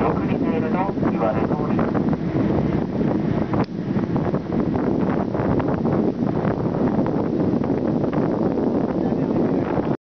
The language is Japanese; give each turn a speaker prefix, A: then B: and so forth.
A: よく似ているの